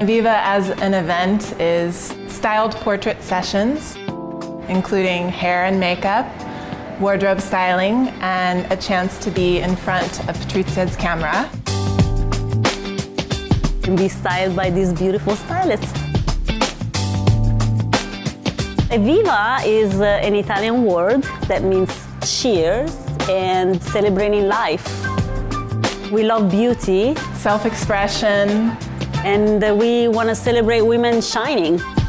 Viva as an event is styled portrait sessions, including hair and makeup, wardrobe styling, and a chance to be in front of Patrizia's camera. And be styled by these beautiful stylists. Evviva is uh, an Italian word that means cheers and celebrating life. We love beauty Self expression, and we want to celebrate women shining.